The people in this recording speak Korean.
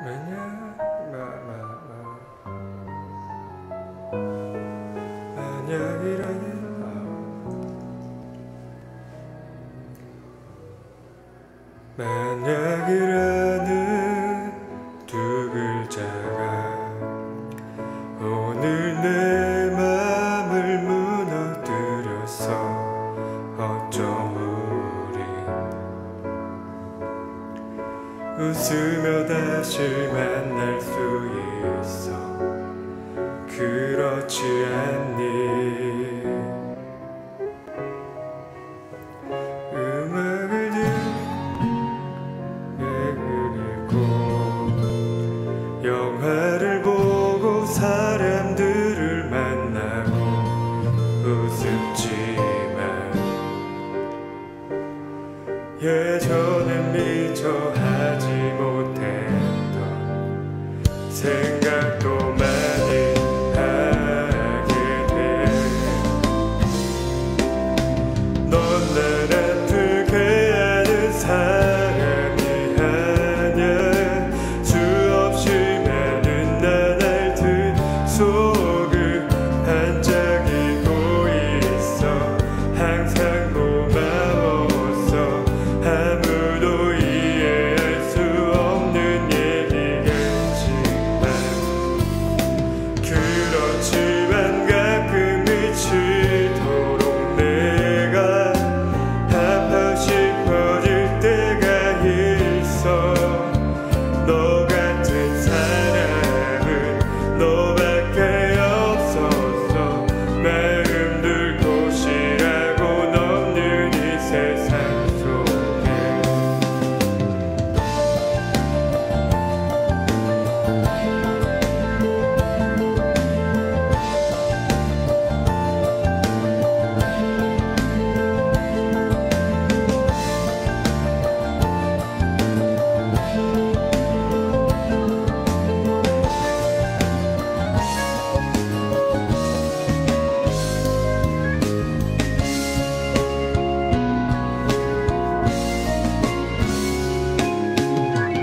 만약이라는 만약이라 웃으며 다시 만날 수 있어. 그렇지 않니? 음악을 듣고 영화를 보고 사람들을 만나고 웃었지만 예전엔 미쳐 못했던 생각도 많이 하게 돼넌날 아프게 하는 사람.